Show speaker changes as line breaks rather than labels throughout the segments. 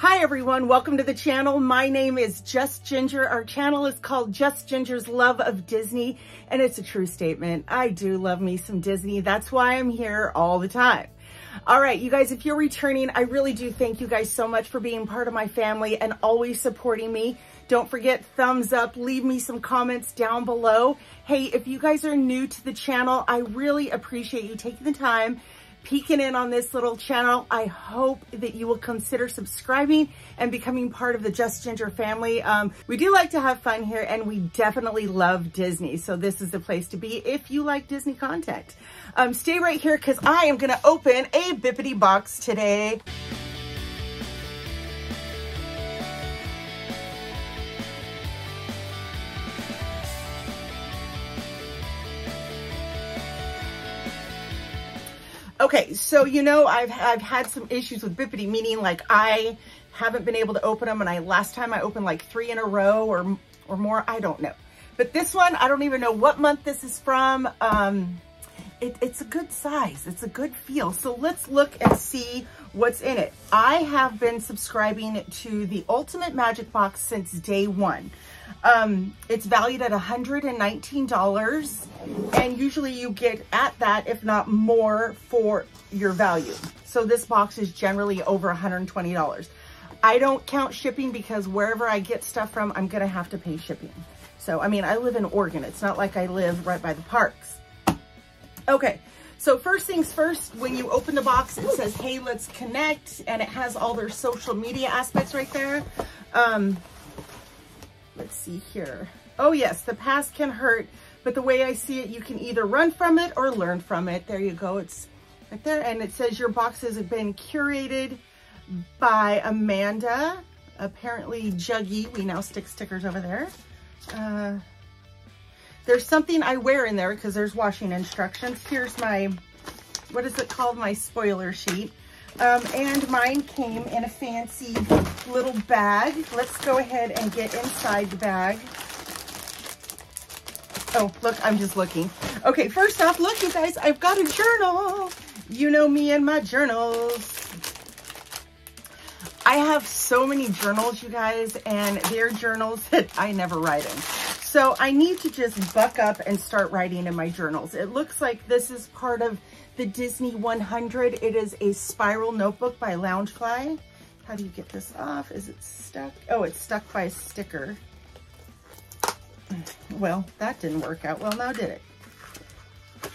Hi everyone, welcome to the channel. My name is Just Ginger. Our channel is called Just Ginger's Love of Disney, and it's a true statement. I do love me some Disney. That's why I'm here all the time. All right, you guys, if you're returning, I really do thank you guys so much for being part of my family and always supporting me. Don't forget thumbs up, leave me some comments down below. Hey, if you guys are new to the channel, I really appreciate you taking the time peeking in on this little channel. I hope that you will consider subscribing and becoming part of the Just Ginger family. Um, we do like to have fun here and we definitely love Disney. So this is the place to be if you like Disney content. Um, stay right here because I am going to open a Bibbidi box today. Okay, so you know I've I've had some issues with Bibbidi, meaning like I haven't been able to open them, and I last time I opened like three in a row or or more. I don't know, but this one I don't even know what month this is from. Um, it, it's a good size. It's a good feel. So let's look and see what's in it. I have been subscribing to the Ultimate Magic Box since day one. Um, it's valued at $119 and usually you get at that, if not more for your value. So this box is generally over $120. I don't count shipping because wherever I get stuff from, I'm gonna have to pay shipping. So, I mean, I live in Oregon. It's not like I live right by the parks. Okay, so first things first, when you open the box, it says, hey, let's connect, and it has all their social media aspects right there. Um, let's see here. Oh yes, the past can hurt, but the way I see it, you can either run from it or learn from it. There you go. It's right there. And it says your boxes have been curated by Amanda. Apparently Juggy. We now stick stickers over there. Uh, there's something I wear in there because there's washing instructions. Here's my, what is it called? My spoiler sheet. Um, and mine came in a fancy little bag. Let's go ahead and get inside the bag. Oh, look, I'm just looking. Okay, first off, look, you guys, I've got a journal. You know me and my journals. I have so many journals, you guys, and they're journals that I never write in. So I need to just buck up and start writing in my journals. It looks like this is part of the Disney 100. It is a spiral notebook by Loungefly. How do you get this off? Is it stuck? Oh, it's stuck by a sticker. Well, that didn't work out well now, did it?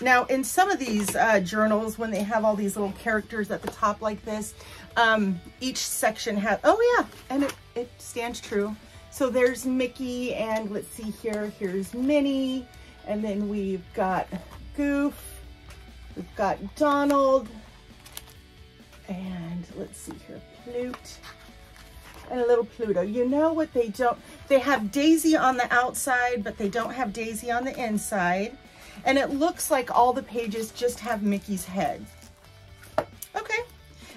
Now, in some of these uh, journals, when they have all these little characters at the top like this, um, each section has, oh yeah, and it, it stands true. So there's Mickey, and let's see here, here's Minnie, and then we've got Goof, We've got Donald. And let's see here, Plute. And a little Pluto. You know what they don't, they have Daisy on the outside, but they don't have Daisy on the inside. And it looks like all the pages just have Mickey's head.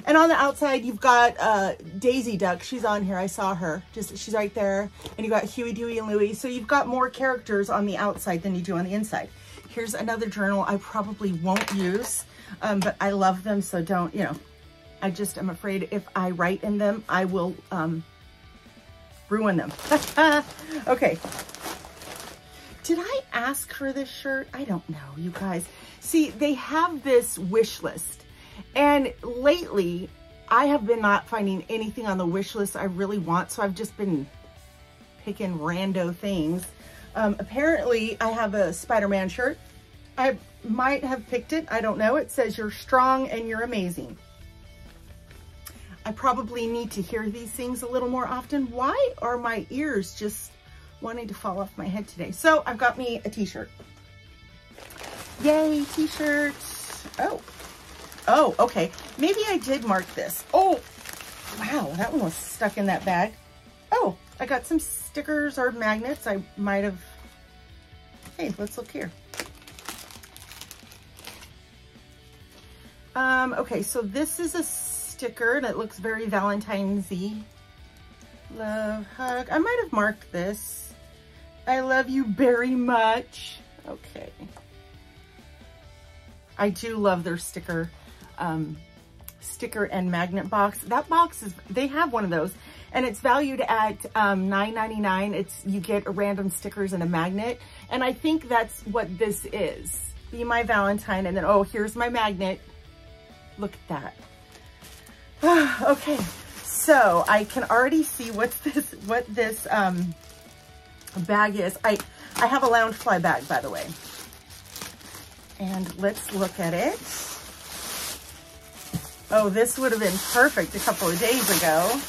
And on the outside, you've got uh, Daisy Duck. She's on here. I saw her. Just She's right there. And you've got Huey, Dewey, and Louie. So you've got more characters on the outside than you do on the inside. Here's another journal I probably won't use, um, but I love them, so don't, you know, I just am afraid if I write in them, I will um, ruin them. okay. Did I ask for this shirt? I don't know, you guys. See, they have this wish list. And lately, I have been not finding anything on the wish list I really want. So I've just been picking rando things. Um, apparently, I have a Spider-Man shirt. I might have picked it. I don't know. It says you're strong and you're amazing. I probably need to hear these things a little more often. Why are my ears just wanting to fall off my head today? So I've got me a t-shirt. Yay, t-shirts. Oh, oh, okay. Maybe I did mark this. Oh, wow, that one was stuck in that bag. Oh, I got some stickers or magnets. I might have, hey, let's look here. Um, okay, so this is a sticker it looks very Valentine's-y. Love, hug. I might have marked this. I love you very much. Okay. I do love their sticker um, sticker and magnet box. That box is, they have one of those and it's valued at um, $9.99. It's, you get a random stickers and a magnet. And I think that's what this is. Be My Valentine. And then, oh, here's my magnet. Look at that. okay. So I can already see what's this, what this um, bag is. I, I have a Loungefly bag, by the way. And let's look at it. Oh, this would have been perfect a couple of days ago.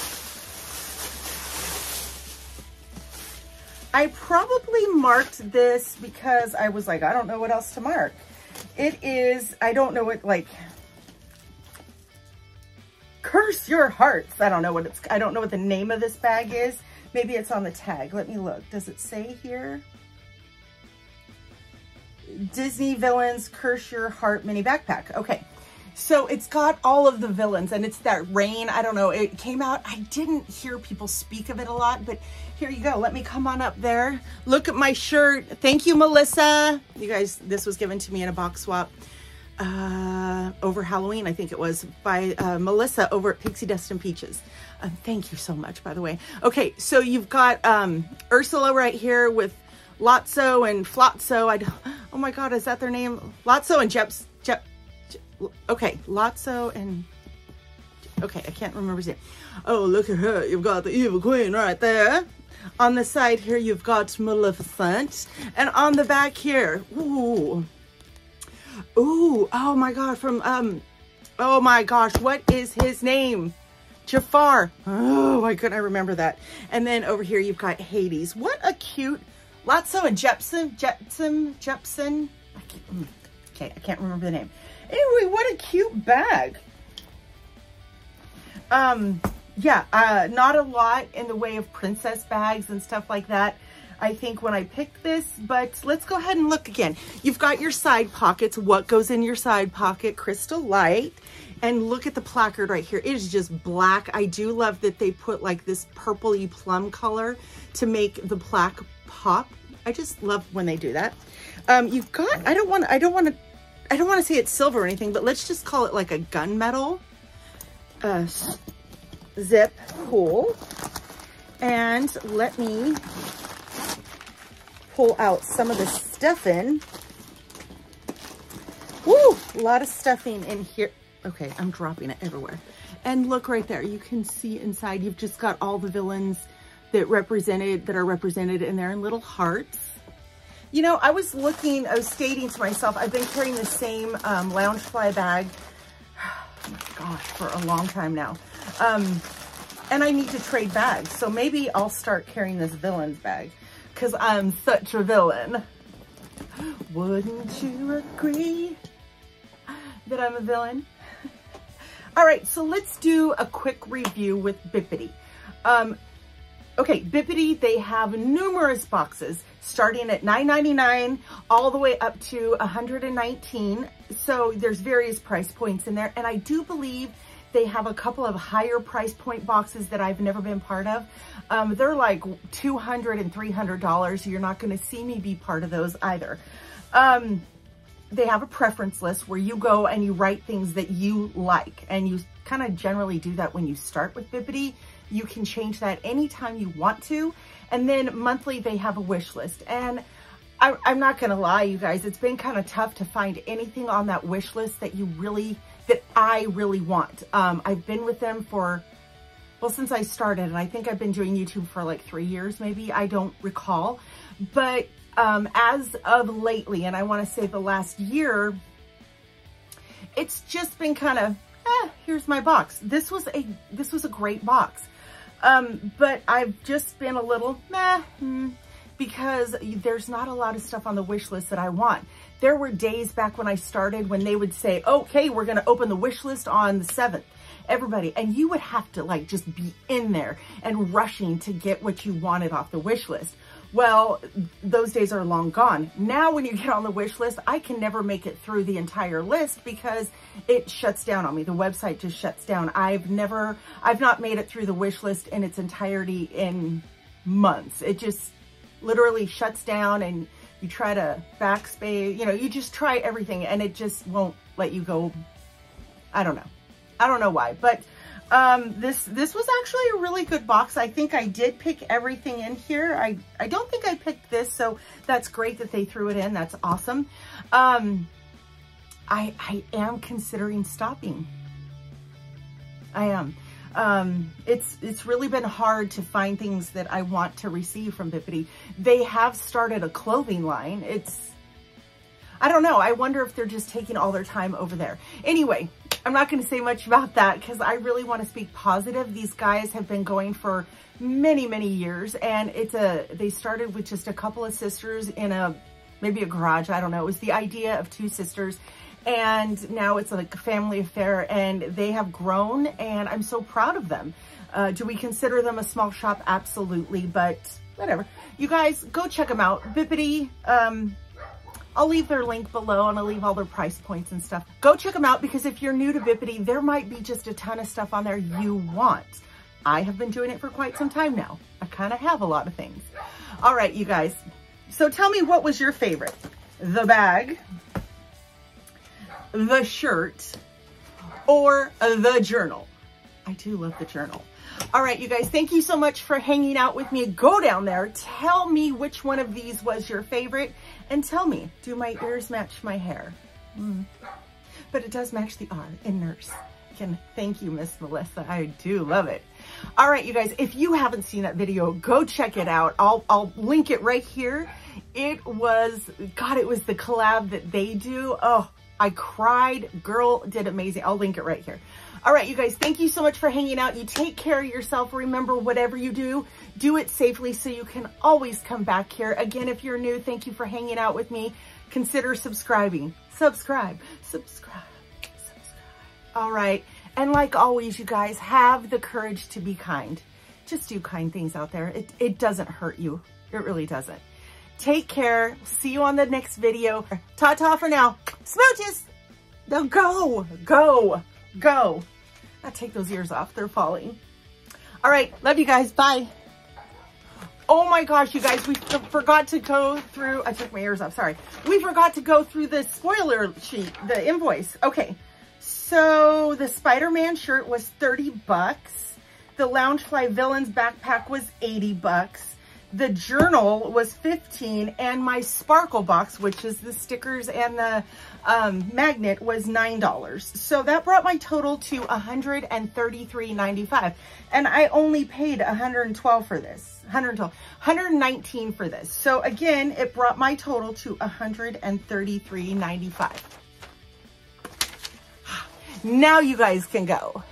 I probably marked this because I was like, I don't know what else to mark. It is, I don't know what, like, curse your hearts. I don't know what it's, I don't know what the name of this bag is. Maybe it's on the tag. Let me look. Does it say here? Disney Villains Curse Your Heart Mini Backpack. Okay. So it's got all of the villains and it's that rain. I don't know. It came out. I didn't hear people speak of it a lot, but here you go. Let me come on up there. Look at my shirt. Thank you, Melissa. You guys, this was given to me in a box swap uh, over Halloween, I think it was, by uh, Melissa over at Pixie Dust and Peaches. Um, thank you so much, by the way. Okay, so you've got um, Ursula right here with Lotso and Flotso. I oh my God, is that their name? Lotso and Jeps, Jep, Jep, okay, Lotso and, okay, I can't remember his name. Oh, look at her. You've got the evil queen right there. On the side here, you've got Maleficent. And on the back here, ooh, Ooh, oh my God, from, um, oh my gosh, what is his name? Jafar. Oh why couldn't I remember that. And then over here you've got Hades. What a cute, Lotso and Jepson, Jepson, Jepson. I mm, okay, I can't remember the name. Anyway, what a cute bag. Um, yeah, uh, not a lot in the way of princess bags and stuff like that. I think, when I picked this, but let's go ahead and look again. You've got your side pockets. What goes in your side pocket? Crystal Light. And look at the placard right here. It is just black. I do love that they put like this purpley plum color to make the plaque pop. I just love when they do that. Um, you've got, I don't want, I don't want to, I don't want to say it's silver or anything, but let's just call it like a gunmetal uh, zip pull. And let me pull out some of the stuffing. Woo! A lot of stuffing in here. Okay, I'm dropping it everywhere. And look right there. You can see inside, you've just got all the villains that represented, that are represented in there in little hearts. You know, I was looking, I was stating to myself, I've been carrying the same um, Loungefly bag, oh gosh, for a long time now. Um, and I need to trade bags. So maybe I'll start carrying this villains bag because I'm such a villain. Wouldn't you agree that I'm a villain? All right, so let's do a quick review with Bibbidi. Um, okay, Bibbidi, they have numerous boxes starting at $9.99 all the way up to 119. So there's various price points in there. And I do believe they have a couple of higher price point boxes that I've never been part of. Um, they're like $200 and $300. You're not going to see me be part of those either. Um, they have a preference list where you go and you write things that you like. And you kind of generally do that when you start with Bibbidi. You can change that anytime you want to. And then monthly, they have a wish list. And I, I'm not going to lie, you guys, it's been kind of tough to find anything on that wish list that you really that I really want. Um, I've been with them for, well, since I started, and I think I've been doing YouTube for like three years, maybe. I don't recall. But um, as of lately, and I want to say the last year, it's just been kind of, eh, here's my box. This was a, this was a great box. Um, but I've just been a little meh, hmm, because there's not a lot of stuff on the wish list that I want. There were days back when I started when they would say, okay, we're going to open the wish list on the 7th. Everybody, and you would have to like just be in there and rushing to get what you wanted off the wish list. Well, those days are long gone. Now when you get on the wish list, I can never make it through the entire list because it shuts down on me. The website just shuts down. I've never, I've not made it through the wish list in its entirety in months. It just literally shuts down and you try to backspace, you know, you just try everything and it just won't let you go. I don't know. I don't know why, but um, this this was actually a really good box. I think I did pick everything in here. I, I don't think I picked this, so that's great that they threw it in. That's awesome. Um, I, I am considering stopping. I am. Um, it's, it's really been hard to find things that I want to receive from Bibbidi. They have started a clothing line. It's, I don't know. I wonder if they're just taking all their time over there. Anyway, I'm not going to say much about that because I really want to speak positive. These guys have been going for many, many years and it's a, they started with just a couple of sisters in a, maybe a garage. I don't know. It was the idea of two sisters and now it's like a family affair and they have grown and I'm so proud of them. Uh, do we consider them a small shop? Absolutely, but whatever. You guys, go check them out. Bibbidi, um, I'll leave their link below and I'll leave all their price points and stuff. Go check them out because if you're new to Bibbidi, there might be just a ton of stuff on there you want. I have been doing it for quite some time now. I kind of have a lot of things. All right, you guys. So tell me what was your favorite? The bag, the shirt, or the journal. I do love the journal. All right, you guys, thank you so much for hanging out with me. Go down there. Tell me which one of these was your favorite. And tell me, do my ears match my hair? Mm. But it does match the R in nurse. Again, thank you, Miss Melissa. I do love it. All right, you guys, if you haven't seen that video, go check it out. I'll, I'll link it right here. It was, God, it was the collab that they do. Oh, I cried. Girl did amazing. I'll link it right here. All right, you guys, thank you so much for hanging out. You take care of yourself. Remember, whatever you do, do it safely so you can always come back here. Again, if you're new, thank you for hanging out with me. Consider subscribing. Subscribe, subscribe, subscribe. All right. And like always, you guys, have the courage to be kind. Just do kind things out there. It, it doesn't hurt you. It really doesn't. Take care. See you on the next video. Ta-ta for now. Smooches. Now go, go, go. Now take those ears off. They're falling. All right. Love you guys. Bye. Oh my gosh, you guys, we forgot to go through, I took my ears off, sorry. We forgot to go through the spoiler sheet, the invoice. Okay, so the Spider-Man shirt was 30 bucks. The Loungefly Villains backpack was 80 bucks the journal was 15 and my sparkle box, which is the stickers and the um, magnet was $9. So that brought my total to $133.95. And I only paid 112 for this, 112, 119 for this. So again, it brought my total to $133.95. Now you guys can go.